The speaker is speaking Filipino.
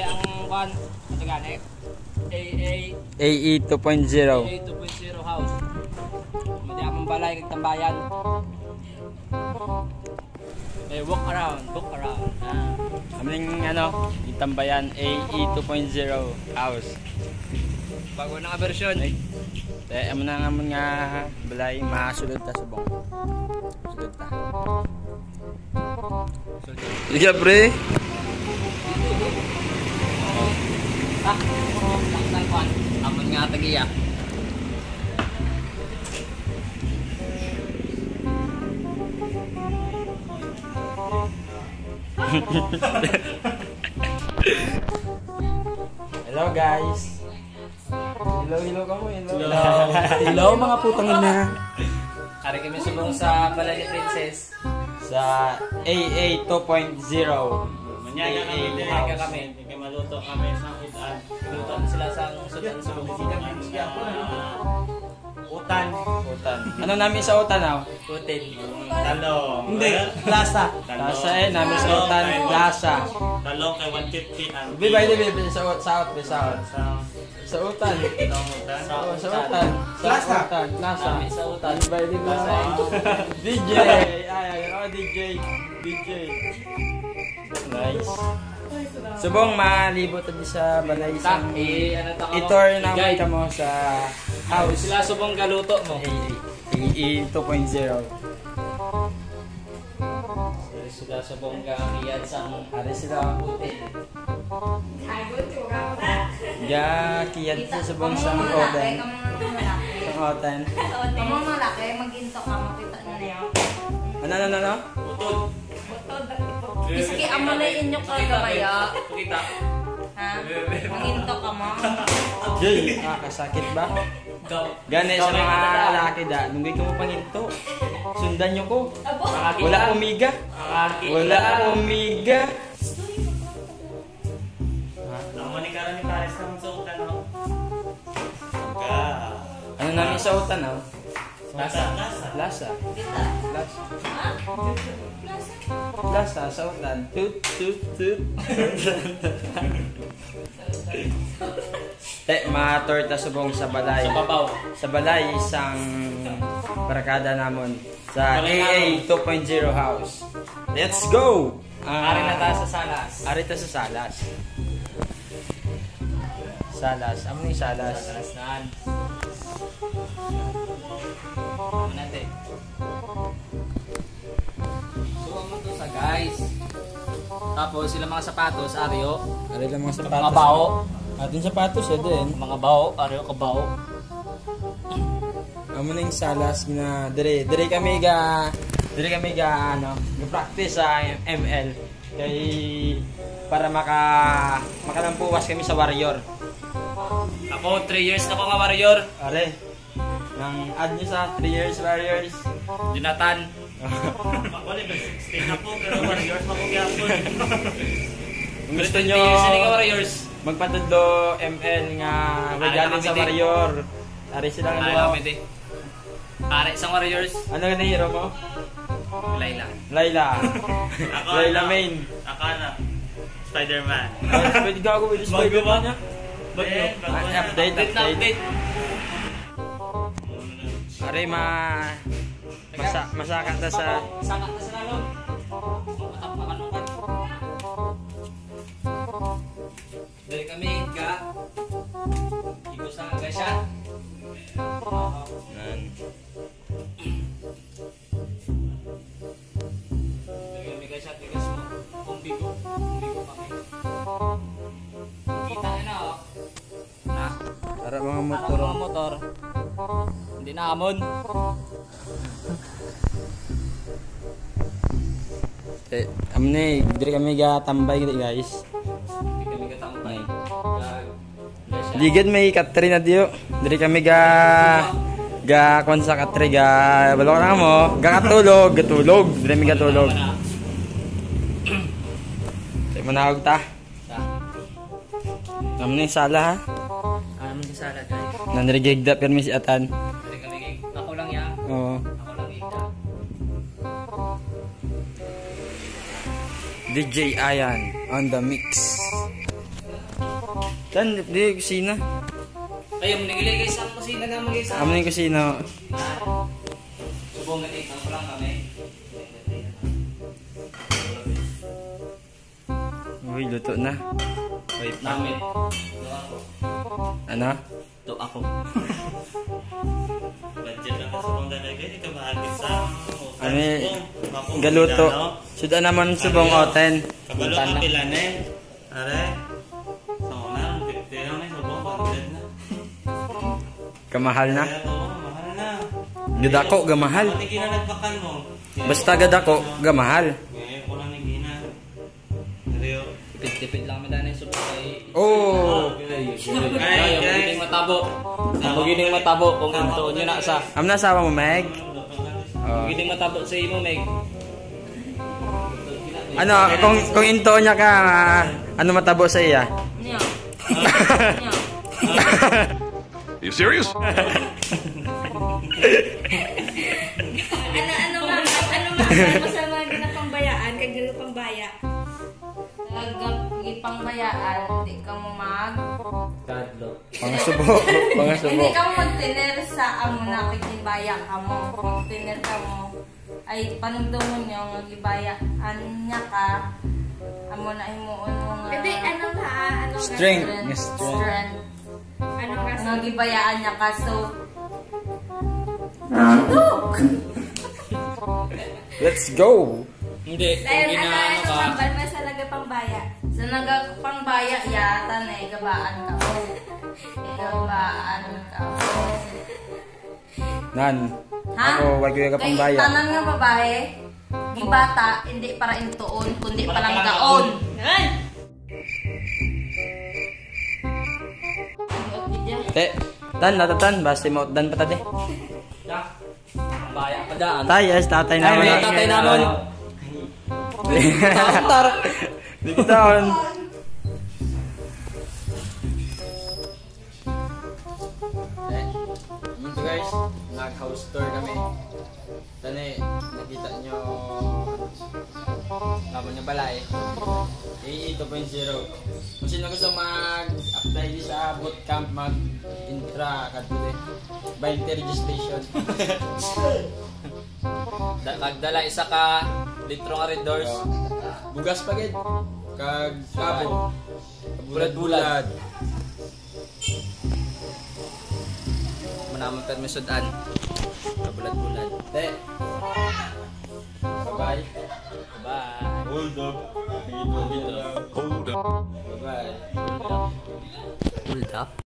uli ang kwan. Ito gani. AA AE 2.0. AA 2.0 house. Madi akong balay kag tambayan. Eh, walk around, walk around. Ah. Aming ano, itambayan AE 2.0 house. Bago na nga version. Ay, eh, amo na nga balay masulod ta subong. Sulod ta. Sige pre. Ah, kwan. Amon nga tagiya. Hello guys. Hello, hello ka mo. Hello. Hello mga putang ina. Ari kami subong sa balay ni Princess. Sa AA 2.0. Manyaga kami house. kami. Maluto kami sa utan. Luto na sila sa sudan subong. Utan. Utan. Ano namin sa utan now? Putin. Talong. Hindi, plaza. Plaza eh, namin sa utan, plaza. Talong kay 150 ang Bi di sa ut sa ut sa ut. sa Sa utan. talong utan. Sa sa utan. Sa utan, plaza. Kami sa utan. Di ba Plaza. DJ. Ay, ay, oh DJ. DJ. Nice. Subong malibot di sa balay isang eh, ano to itor naman kamo sa house. Sila subong galuto mo. AA 2.0. Sila subong gakiyan sa Ari sila Putin. ga kiyad sa subong sa otan. Sa otan. Kamu malaki, mag-into ka, makita na niya. Ano ano ano? Iski, amo na inyo ka gamaya. Kita. Ha? Mag-into ka mo. Jay, nakakasakit ba? Gani sa mga lalaki da, nung ko mo panginto. Sundan nyo ko. Wala omiga. Wala? Ka. Ano namin sa utan ah? Lasa. Lasa. Lasa. Lasa. Sa utan. Tut, tut, tut. Te, mga torta subong sa balay. Sa babaw. Sa balay, isang barkada namon sa AA 2.0 house. Let's go! Ah, Ari na tayo sa salas. Arita sa Salas. Salas. Ano yung Salas? Salas naan. Ano natin? Suwang mo to sa guys. Tapos sila mga sapatos, Ario. Ari lang mga Mga bao. Atin sapatos eh din. Mga bao, Ario ka bao. Amo na yung Salas na dire dire kami ga dire kami ga ano, ga-practice sa ML kay para maka makalampuwas kami sa Warrior. Ako, 3 years na ko nga warrior. Are. Nang add nyo sa 3 years Warriors. Jonathan. Ako 16 na po pero warriors pa ko gyapon. Kung gusto 20 nyo magpatudlo ML nga magaling sa. Warrior. Are sila nga duwa. Pare, isang warriors. Ano nga na hero mo? Layla. Layla. Layla ano? main. Ako na. Spider-Man. Pwede gago with Spider-Man niya. Update, Update update. Are ma masa masakat na sa na sa lalong. Para mga motor. mga motor. Hindi na amon. Eh, amne, dire kami ga tambay gid guys. Hindi kami. Ga. siya. Ligid may katri na diyo. Dire kami ga ga kon sa katri ga balo na mo, ga katulog, gatulog, dire mi gatulog. Tay manawag ta. Sa. Amne sala ha. Mo sa sala guys? Nanrigigda permi si atan. Ako lang ya. Oo. Ako lang ita. DJ Ayan on the mix. Tan, di kusina. Ayun, nagilay guys ang kusina naman guys. Amo na yung kusina. Subong natin, ang lang kami. Uy, luto na. Wait, namin. Ano? Ito ako. Budget lang sa mga dalaga. Ito bahagis sa... Ano eh, Galuto. Suda naman subong oten. Kabalo ka pila na eh. Are. So na, 50 lang na subong. 100 na. Kamahal na. Kaya to, mahal na. Gadako, gamahal. Basta gadako, gamahal. Tipid-tipid lang madana yung subo kay... Oh! Ay, Ay, magining matabo. Ang magining matabo kung intoon nyo na sa. Am na asawa mo, Meg? Ang magining matabo sa imo, Meg. Ano, kung kung into niya ka, ano matabo sa iya? Niyo. Niyo. You serious? Ano, ano ma, ano ma, ano Nagipangbayaan, hindi ka mo mag... Pangasubo, pangasubo. Hindi ka mo magtiner sa amo na kagibaya ka mo. Kung tiner ka mo, ay panagdungon nyo, nga gibayaan niya ka, amo na himuon mo nga... Hindi, ano ba? Ano nga? Strength. Strength. Strength. Strength. Ano nga? Nga gibayaan niya ka, so... Let's go! Hindi, kung Dahil ano, ginaano ano ka. ka? Ba't ba sa laga pambaya? Sa nagapangbaya yata na eh, gabaan ka mo. Gabaan ka mo. Nan, Ha? ako, wag yung Kay kapambaya. tanan nga babae, gibata, hindi para intuon, kundi palang gaon. Yan! Te, tan, natatan, basta mo, dan pa. Ang baya pa daan. Tay, yes, tatay Ay, namin. may tatay namin. Tar. Dito taon. Ito guys, nag-house tour kami. Tani, nakita nyo Laban nyo pala eh. AA 2.0. Kung sino gusto mag-apply di sa bootcamp, mag-intra kaduli. By registration. Da- Magdala isa ka litro nga red doors. Bugas pa gid. Kag kabo. Bulad-bulad. Bulad-bulad. Manamon ka sudan. Kabulat-bulat. Te. Bye-bye. Bye. Hold up. Hold up. Bye-bye. Hold up.